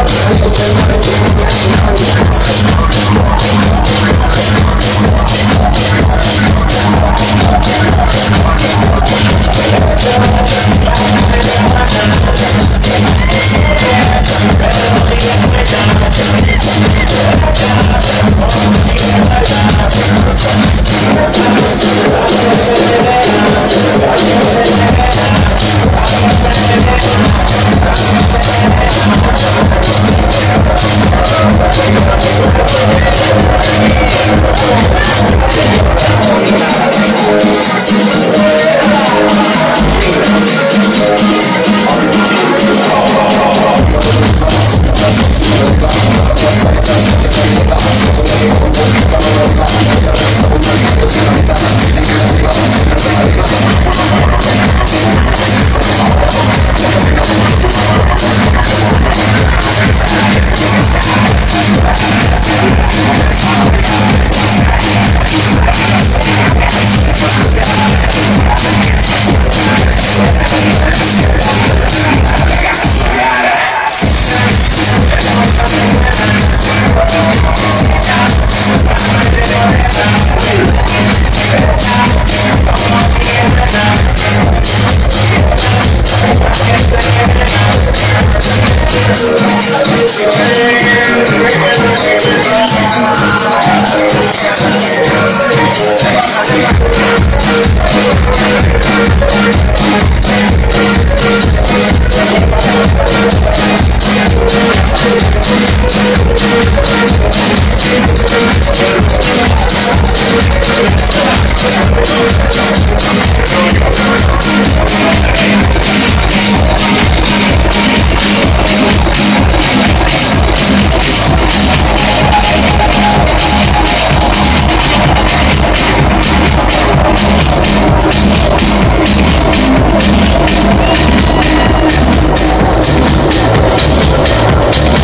Thank